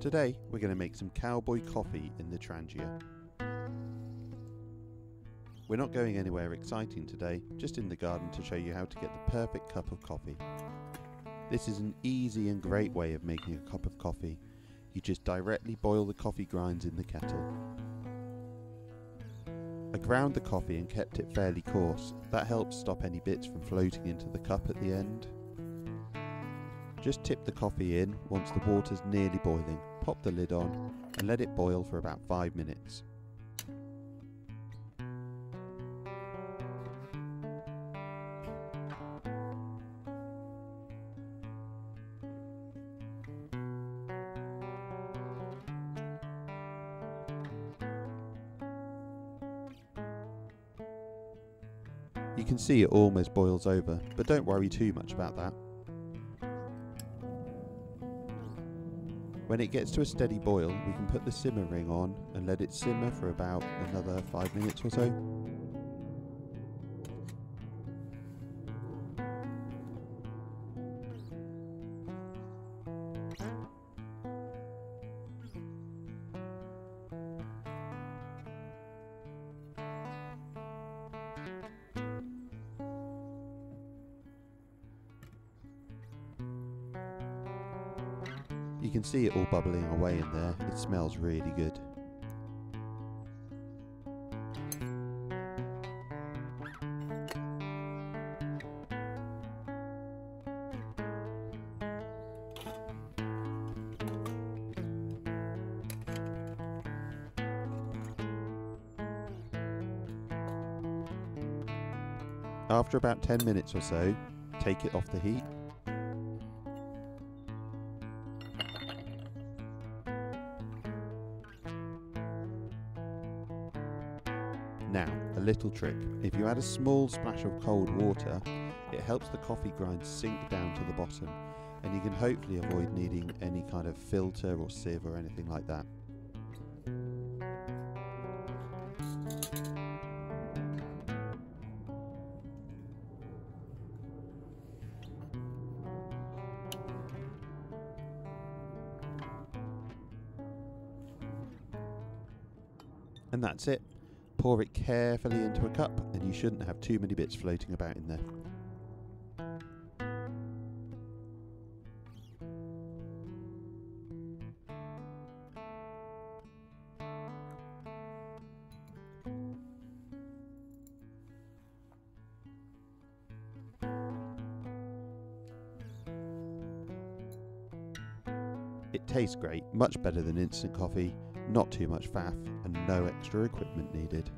Today we're going to make some cowboy coffee in the Trangia. We're not going anywhere exciting today, just in the garden to show you how to get the perfect cup of coffee. This is an easy and great way of making a cup of coffee. You just directly boil the coffee grinds in the kettle. Ground the coffee and kept it fairly coarse. That helps stop any bits from floating into the cup at the end. Just tip the coffee in once the water's nearly boiling, pop the lid on and let it boil for about 5 minutes. You can see it almost boils over, but don't worry too much about that. When it gets to a steady boil, we can put the simmer ring on and let it simmer for about another 5 minutes or so. You can see it all bubbling away in there, it smells really good. After about 10 minutes or so, take it off the heat Now, a little trick. If you add a small splash of cold water, it helps the coffee grind sink down to the bottom, and you can hopefully avoid needing any kind of filter or sieve or anything like that. And that's it. Pour it carefully into a cup and you shouldn't have too many bits floating about in there. It tastes great, much better than instant coffee, not too much faff, and no extra equipment needed.